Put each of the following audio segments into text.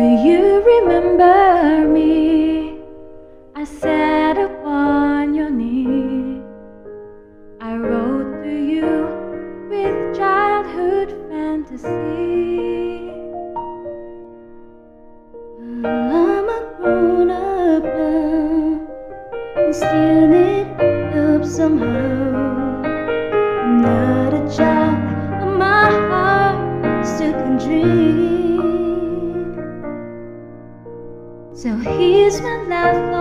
you remember me? I sat upon your knee. I wrote to you with childhood fantasy. Well, I'm a grown up now, and still it up somehow. las.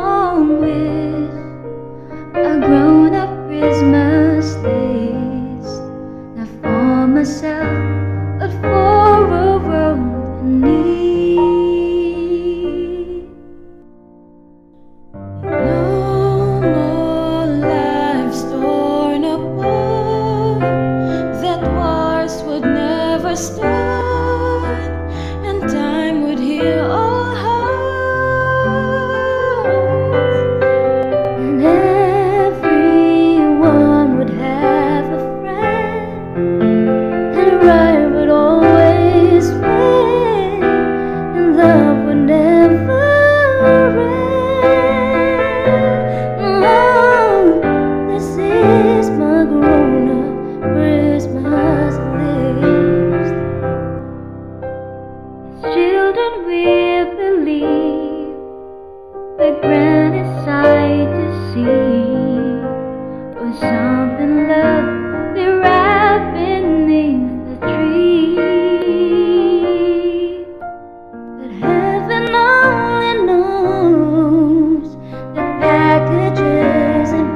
packages and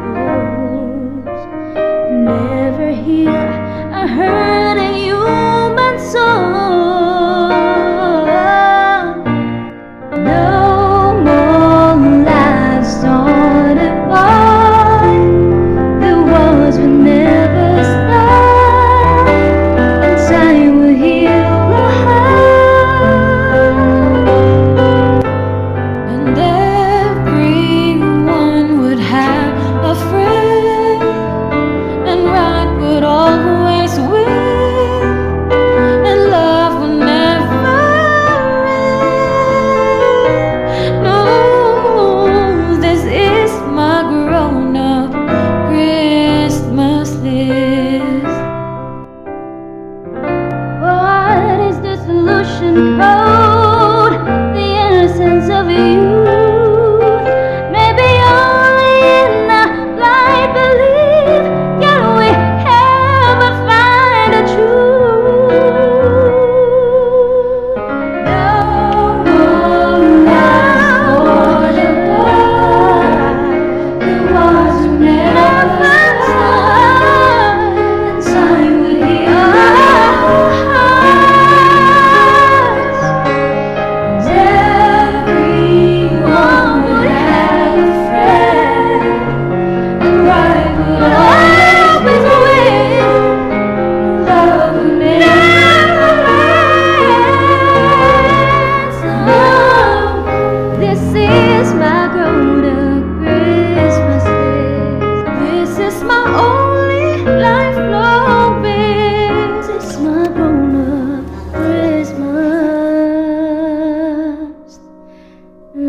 never heal. A heard.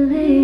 believe